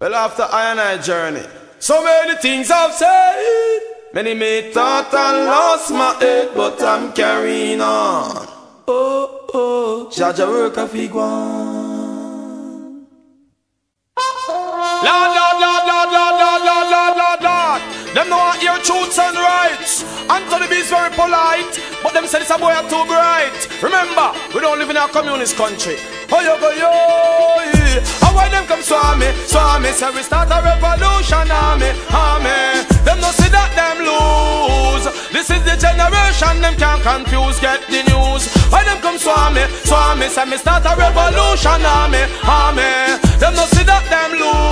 Well, after I and I journey, so many things I've said. Many may thought I lost my head, but I'm carrying on. Oh, oh, Jaja work a fig one. Lord, Lord, Lord, Lord, Lord, Lord, Lord, Lord, Lord, Lord. Them know I hear truths and rights. Anthony B is very polite, but them say this a boy are too bright. Remember, we don't live in a communist country. Oh, yo, go, yo, yeah. And why them come swarm me, swami, say we start a revolution, army, army. Them no see that them lose. This is the generation, them can't confuse, get the news. Why them come swarm me, swami, say me start a revolution, army, army. Them no see that them lose.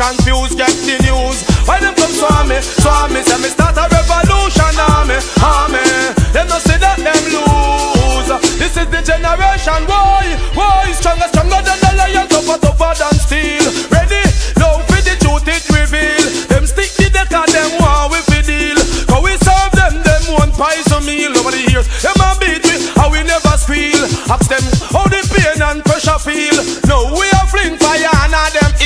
Them get the news. Why them come saw me, say me start a revolution army, army. Them no see that them lose. This is the generation, why, why? stronger, stronger than the lion, tougher, tougher than steel. Ready, now for the truth it reveal. Them stick the deck and them want we fi deal. Cause we serve them, them one pies a meal. Nobody hears them a beat we, and we never squeal. Ask them how the pain and pressure feel. No, we a fling fire and them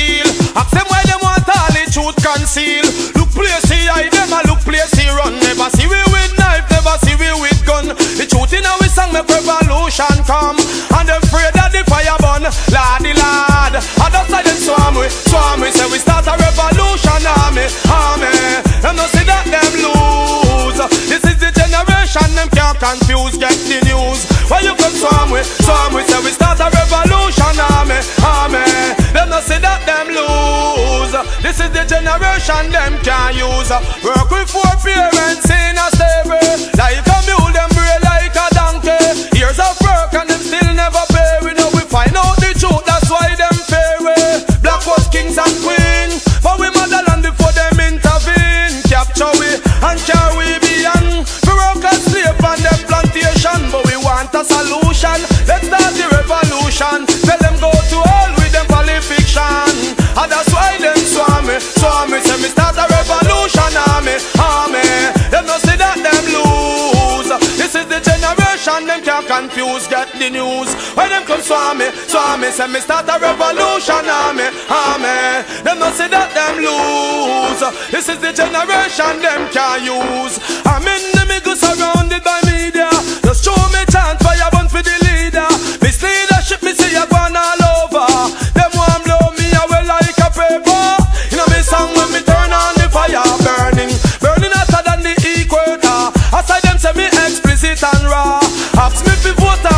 conceal. Look place see I them a look place see run. Never see we with knife, never see we with gun. The truth in our song make revolution come. And them afraid that the fire burn. Lordy lord, I just say them swarm we, swarm we. Say we start a revolution army, army. Them no see that them lose. This is the generation them can't confuse. Get the news. Why you come swarm we, swarm we. Say we start a revolution army, This is the generation them can't use. Uh. Work with four parents in a slavery. Like a mule, them bray like a donkey. Years of work and them still never pay. We know we find out the truth, that's why them fair. Black was kings and queens. For we motherland before them intervene. Capture we and carry beyond. We as slave on them plantation. But we want a solution. confused, get the news. When them come swarm me, swami, say me start a revolution, army, army. Them not say that them lose. This is the generation them can use. I'm in the middle surrounded by media. Just show me chant fire burn for the leader. This leadership me see a gone all over. Them want blow me away like a paper. You know me song when me turn on the fire burning, burning hotter than the equator. I say them say me explicit and raw. А в